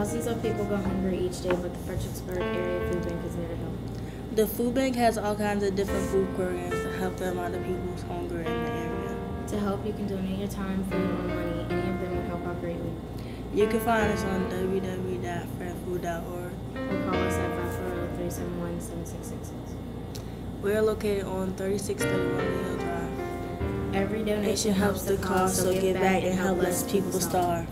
Thousands of people go hungry each day, but the Fredericksburg Area Food Bank is there to help. The food bank has all kinds of different food programs to help the amount of who's hungry in the area. To help, you can donate your time, food, or money. Any of them would help out greatly. You can find us on www.fredfood.org or call us at 540-371-7666. We are located on 3631 Lee Hill Drive. Every donation helps the cause, so give back and help less people starve.